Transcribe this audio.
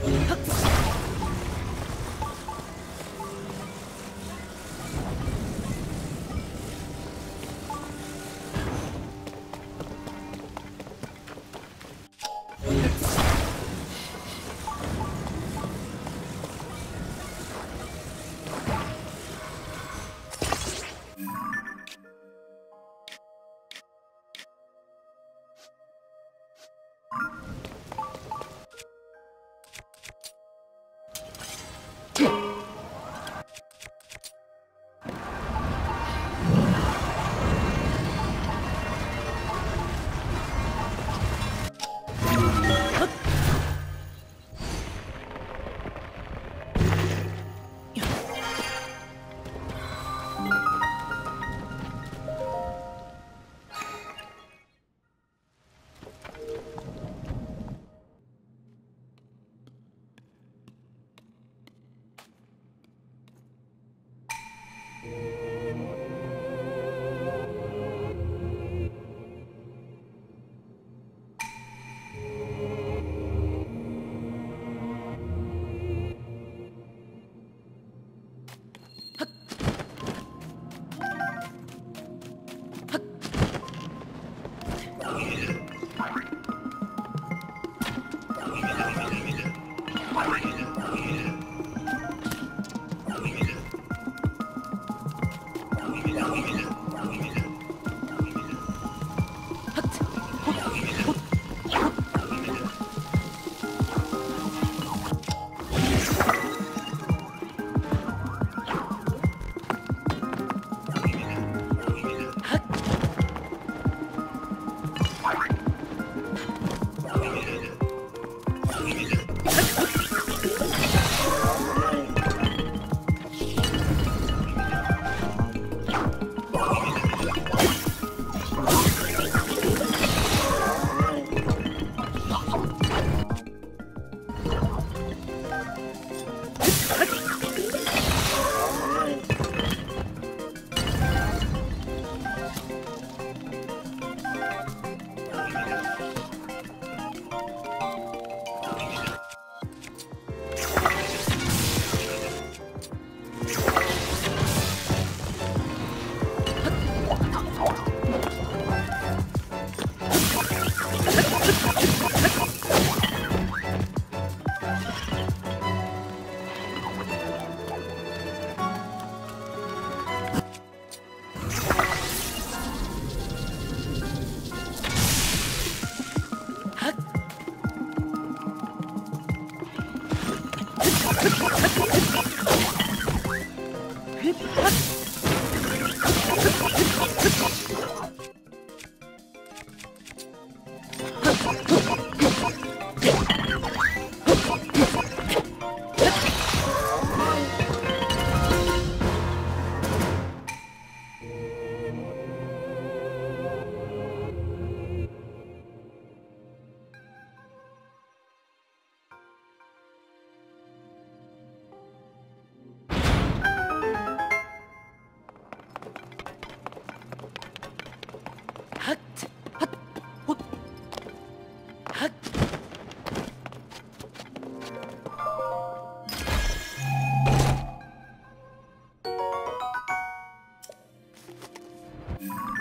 はっ 헛! Yeah.